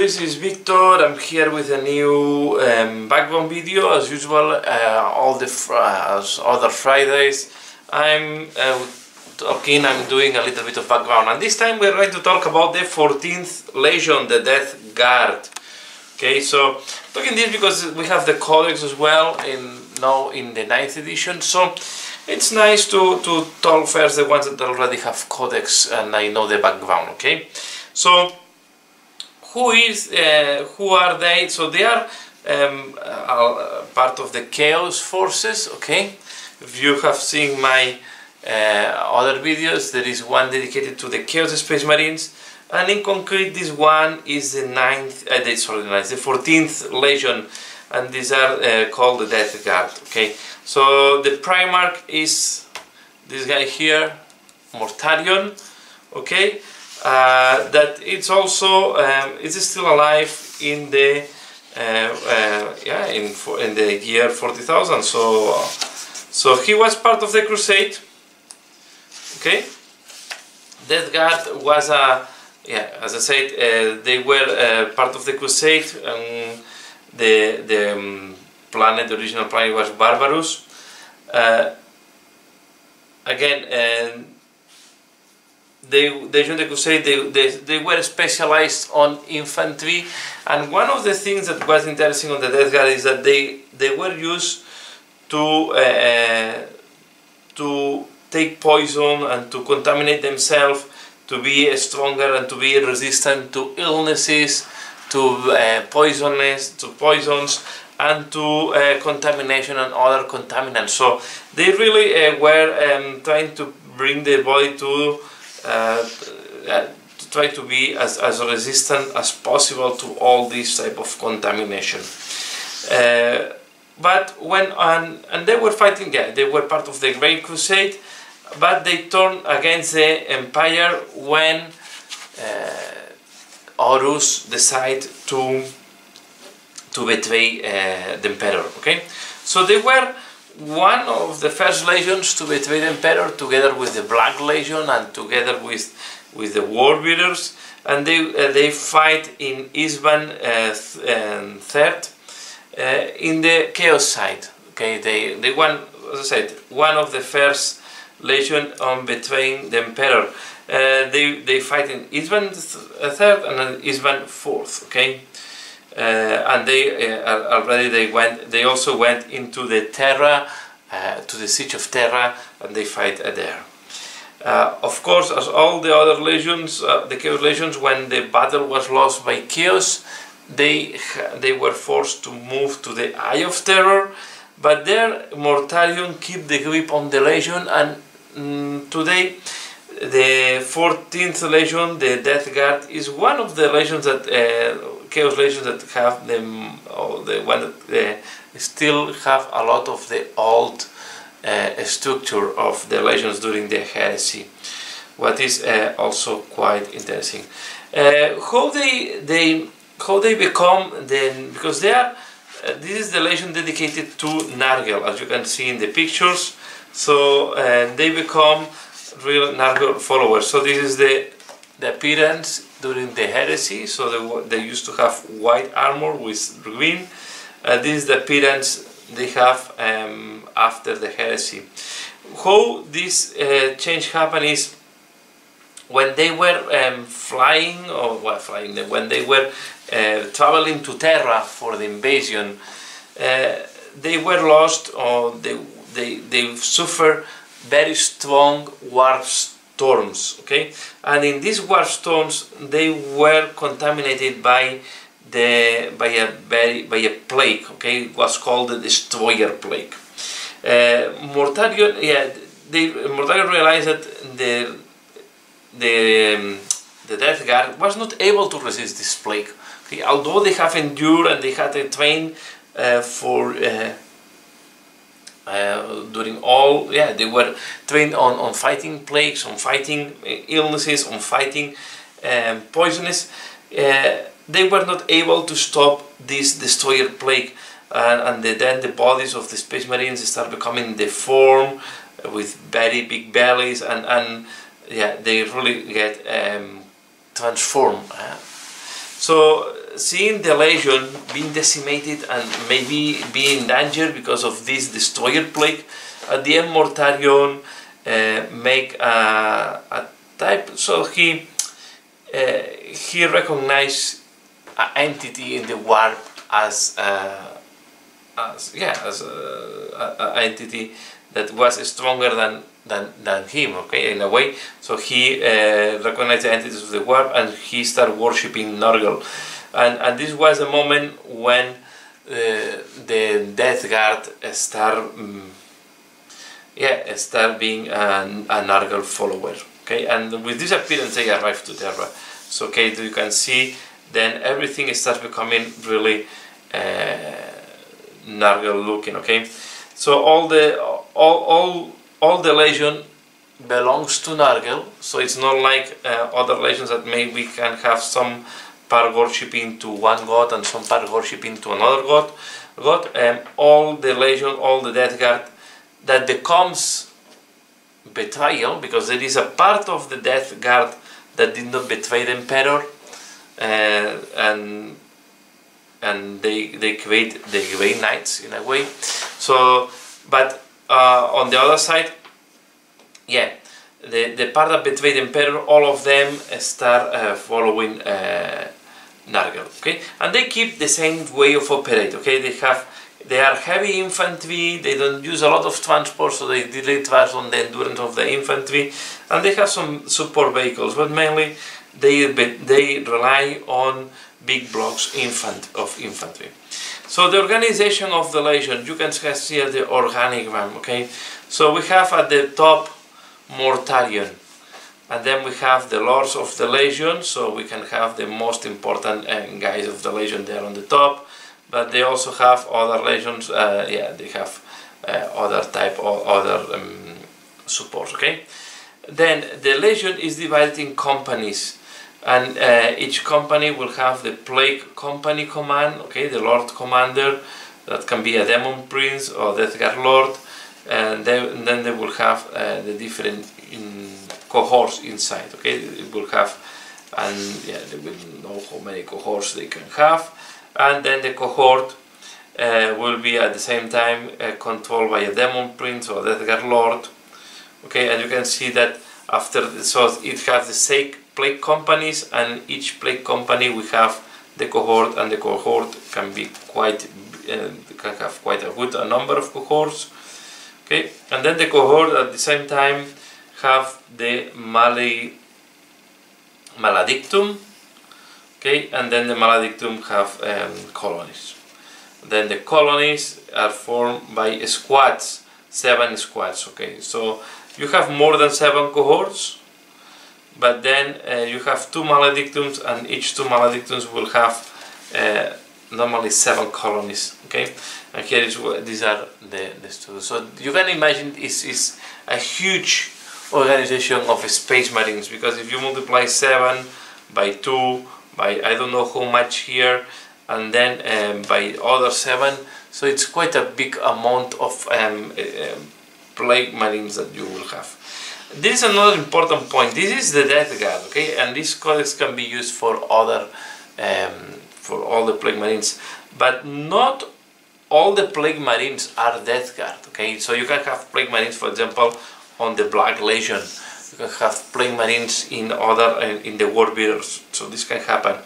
this is Victor. I'm here with a new um, backbone video as usual. Uh, all the uh, other Fridays, I'm uh, talking. I'm doing a little bit of background, and this time we're going to talk about the 14th Legion, the Death Guard. Okay, so talking this because we have the codex as well in now in the 9th edition. So it's nice to to talk first the ones that already have codex and I know the background. Okay, so who is uh, who are they? So they are um, uh, part of the chaos forces okay? If you have seen my uh, other videos there is one dedicated to the chaos space marines and in concrete this one is the ninth uh, the, sorry the, ninth, the 14th legion and these are uh, called the death guard okay? So the primarch is this guy here mortarion okay uh, that it's also um, it's still alive in the uh, uh, yeah in in the year 40,000 so so he was part of the crusade. Okay? Death Guard was a yeah as I said uh, they were part of the crusade and the the um, planet the original planet was Barbarus. Again they, the crusade, they, they, they were specialized on infantry and one of the things that was interesting on the Death Guard is that they, they were used to, uh, to take poison and to contaminate themselves to be stronger and to be resistant to illnesses, to uh, poisonous, to poisons and to uh, contamination and other contaminants. So they really uh, were um, trying to bring the body uh, to try to be as, as resistant as possible to all this type of contamination. Uh, but when and, and they were fighting, yeah, they were part of the Great Crusade, but they turned against the empire when uh, Horus decided to to betray uh, the emperor. Okay, so they were one of the first legions to betray the emperor together with the Black Legion and together with, with the World Eaters and they, uh, they fight in Isstvan uh, th third uh, in the Chaos side. Okay, they, they one, as I said, one of the first legion on betraying the emperor. Uh, they, they fight in Isstvan th third and Isstvan fourth. Okay, uh, and they uh, already they went they also went into the Terra uh, to the siege of Terra and they fight there. Of course as all the other legions the Chaos legions when the battle was lost by Chaos they they were forced to move to the Eye of Terror but there Mortarion keep the grip on the legion and mm, today the 14th legion the Death Guard is one of the legions that uh, chaos legions that have them, or the one that uh, still have a lot of the old uh, structure of the legions during the heresy, what is uh, also quite interesting. How they they how they become then because they are uh, this is the legion dedicated to Nurgle as you can see in the pictures. So uh, they become real Nurgle followers. So this is the the appearance during the heresy, so they, they used to have white armor with green. Uh, this is the appearance they have um, after the heresy. How this uh, change happened is when they were um, flying, or well, flying, when they were uh, traveling to Terra for the invasion, uh, they were lost or they, they, they suffered very strong warps storms okay? And in these warp storms they were contaminated by the by a very by a plague okay? It was called the destroyer plague. Uh, yeah they Mortarion realized that the the um, the Death Guard was not able to resist this plague okay? Although they have endured and they had trained uh, for uh, uh, during all yeah they were trained on, on fighting plagues on fighting uh, illnesses on fighting um, poisonous. Uh, they were not able to stop this destroyer plague uh, and the, then the bodies of the space marines start becoming deformed with very big bellies and, and yeah they really get um, transformed so seeing the legion being decimated and maybe being in danger because of this destroyer plague, at the end uh, make a, a, type. So he uh, he recognized an entity in the warp as uh, as yeah as an entity that was stronger than than, than him okay in a way so he uh, recognized the entities of the warp and he started worshipping Nurgle and, and this was the moment when uh, the Death Guard start um, yeah start being a, a Nurgle follower okay? And with this appearance they arrive to Terra. So okay you can see then everything starts becoming really uh, Nurgle looking okay? So all the all, all all the legion belongs to Nurgle so it's not like uh, other legions that maybe can have some part worshipping to one god and some part worshipping to another god god and all the legion all the death guard that becomes betrayal because there is a part of the death guard that did not betray the emperor uh, and and they they create the Grey Knights in a way. So but uh, on the other side yeah the, the part that betrayed the emperor all of them start uh, following uh, Okay and they keep the same way of operate okay they have they are heavy infantry, they don't use a lot of transport, so they delay twice on the endurance of the infantry, and they have some support vehicles, but mainly they, they rely on big blocks infant, of infantry. So the organization of the legion, you can see the organigram, okay? So we have at the top Mortarion, and then we have the lords of the legion, so we can have the most important uh, guys of the legion there on the top, but they also have other legions, uh, yeah, they have uh, other type of other um, supports, okay? Then the legion is divided in companies. And uh, each company will have the plague company command okay? The lord commander that can be a demon prince or death guard lord and, then they will have uh, the different cohorts inside okay? It will have and yeah they will know how many cohorts they can have. And then the cohort uh, will be at the same time uh, controlled by a demon prince or death guard lord okay? And you can see that after the, so it has the sake plague companies and each plague company we have the cohort and the cohort can be quite uh, can have quite a good a number of cohorts okay? And then the cohort at the same time have the male maledictum okay and then the maledictum have um, colonies. Then the colonies are formed by squads seven squads okay. So you have more than seven cohorts but then uh, you have two maledictums and each two maledictums will have uh, normally seven colonies okay. And here is these are the, the studios so you can imagine this is a huge organization of space marines because if you multiply seven by two by I don't know how much here and then um, by other seven so it's quite a big amount of um, uh, plague marines that you will have this is another important point. This is the death guard, okay, and this codex can be used for other, um, for all the plague marines, but not all the plague marines are death guard, okay. So you can have plague marines, for example, on the Black Legion. Have plague marines in other in the World Eaters. So this can happen.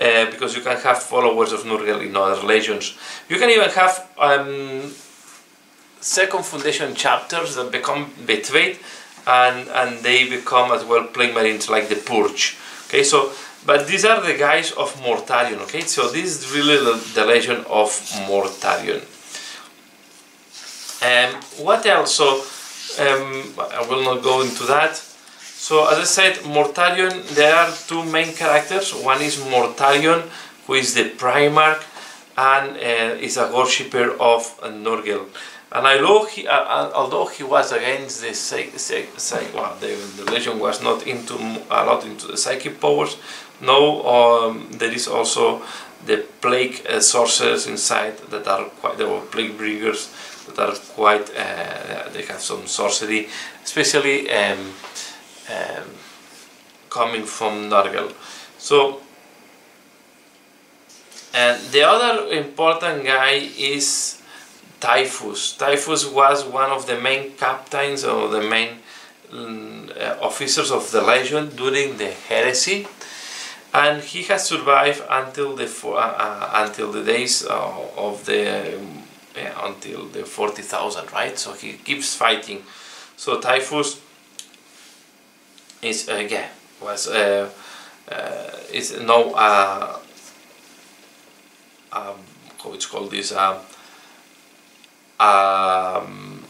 Uh, because you can have followers of Nurgle in other legions. You can even have um, second foundation chapters that become betrayed and and they become as well plague marines like the Purge. Okay, so but these are the guys of Mortarion. Okay, so this is really the, the legend of Mortarion. Um, what else? So um, I will not go into that. So as I said, Mortarion, there are two main characters. One is Mortarion, who is the Primarch and uh, is a worshipper of Nurgle. And although he, uh, uh, although he was against the psych, well, the, the Legion was not into a lot into the psychic powers. No, um, there is also the plague uh, sorcerers inside that are quite the plague bringers that are quite uh, they have some sorcery, especially um, um, coming from Nurgle. So And the other important guy is Typhus. Typhus was one of the main captains or the main um, officers of the legion during the heresy, and he has survived until the uh, uh, until the days uh, of the yeah, until the forty thousand, right? So he keeps fighting. So Typhus is uh, yeah was uh, is no um, how it's called this um, um,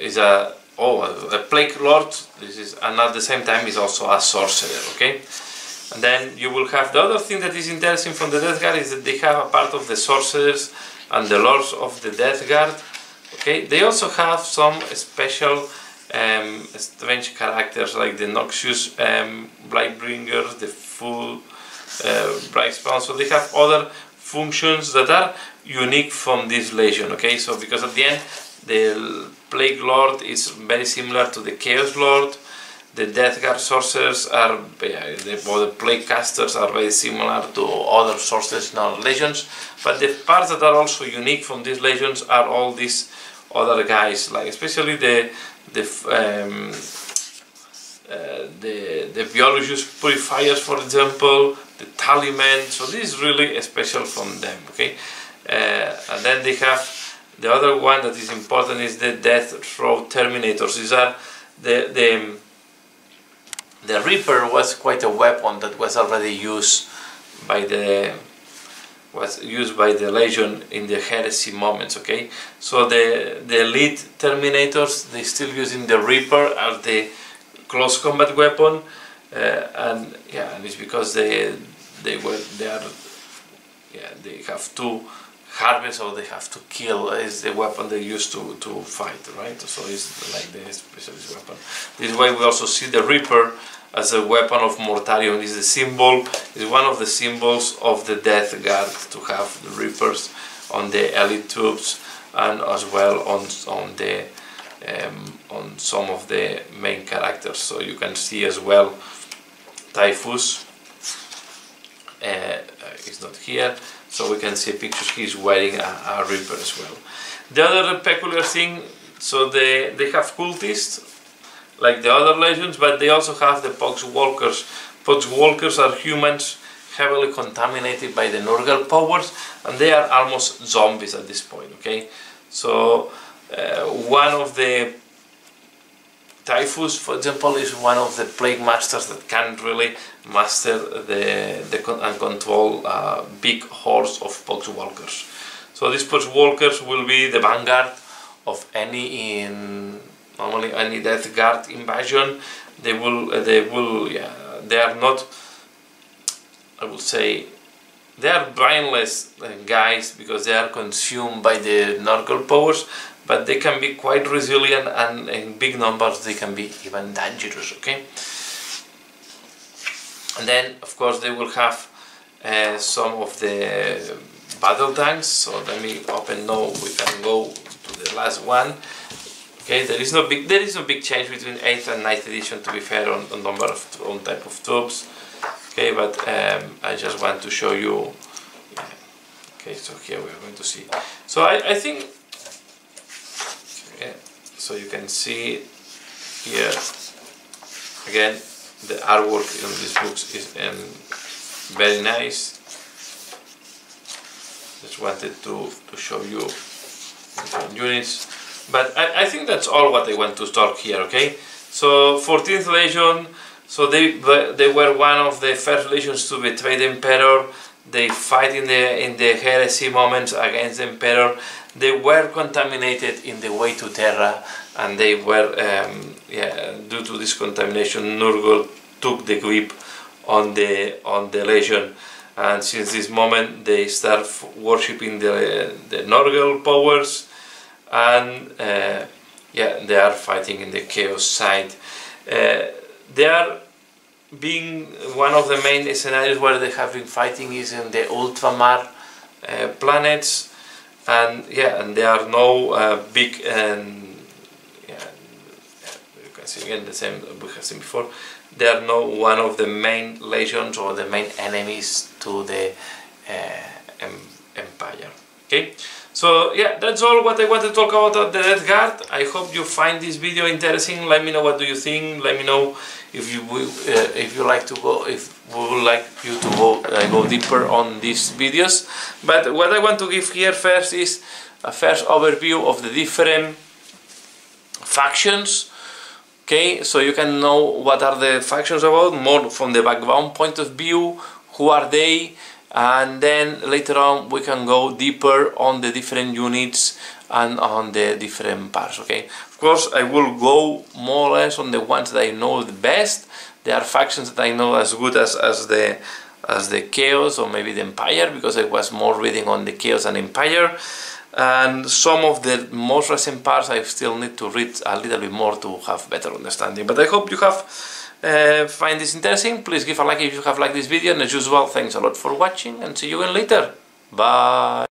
is a oh a plague lord this is and at the same time is also a sorcerer okay and then you will have the other thing that is interesting from the Death Guard is that they have a part of the sorcerers and the lords of the Death Guard okay? They also have some special um, strange characters like the Noxious um, Blightbringers, the Foul uh, Blightspawn so they have other functions that are unique from this legion okay? So because at the end the plague lord is very similar to the chaos lord the death guard sorcerers are yeah, the, or the plague casters are very similar to other sorcerers in our legions but the parts that are also unique from these legions are all these other guys like especially the the um, uh, the the Biologus Putrifiers for example the Tallyman so this is really special from them okay? Uh, and then they have the other one that is important is the Deathshroud terminators. These are the the the reaper was quite a weapon that was already used by the was used by the legion in the heresy moments okay? So the the elite terminators they still using the reaper as the close combat weapon uh, and yeah and it's because they they were they are yeah they have to harvest or they have to kill is the weapon they use to, to fight right? So it's like the specialist weapon. This way we also see the reaper as a weapon of mortarion This is the symbol is one of the symbols of the death guard to have the reapers on the elite troops and as well on on the um, on some of the main characters. So you can see as well Typhus uh, is not here so we can see pictures he's wearing a, a reaper as well. The other peculiar thing so they they have cultists like the other legends, but they also have the pox walkers. Pox walkers are humans heavily contaminated by the Nurgle powers and they are almost zombies at this point okay? So uh, one of the Typhus, for example, is one of the plague masters that can really master the, the and control uh, big hordes of poxwalkers. So these poxwalkers will be the vanguard of any in normally any death guard invasion. They will they will yeah they are not I would say they are brainless uh, guys because they are consumed by the Nurgle powers but they can be quite resilient and in big numbers they can be even dangerous okay? And then of course they will have uh, some of the battle tanks so let me open now we can go to the last one. Okay there is no big there is no big change between 8th and 9th edition to be fair on, on number of on type of troops okay but um, I just want to show you okay so here we are going to see. So I, I think so you can see here again the artwork in these books is um, very nice. Just wanted to, to show you units but I, I think that's all what I want to talk here okay? So 14th Legion so they they were one of the first legions to betray the Emperor. They fight in the in the heresy moments against the Emperor. They were contaminated in the way to Terra and they were, um, yeah, due to this contamination, Nurgle took the grip on the, on the Legion. And since this moment they start worshipping the, the Nurgle powers and uh, yeah, they are fighting in the Chaos side. Uh, they are being one of the main scenarios where they have been fighting is in the Ultramar uh, planets. And yeah and there are no uh, big and yeah, you can see again the same we have seen before. They are not one of the main legions or the main enemies to the uh, okay so yeah that's all what I wanted to talk about the Death Guard. I hope you find this video interesting. Let me know what do you think. Let me know if you uh, if you like to go if we would like you to go uh, go deeper on these videos. But what I want to give here first is a first overview of the different factions. Okay so you can know what are the factions about. More from the background point of view. Who are they and then later on we can go deeper on the different units and on the different parts okay? Of course I will go more or less on the ones that I know the best. There are factions that I know as good as, as the as the Chaos or maybe the Empire because I was more reading on the Chaos and Empire. And some of the most recent parts I still need to read a little bit more to have better understanding. But I hope you have uh, find this interesting please give a like if you have liked this video and as usual thanks a lot for watching and see you again later. Bye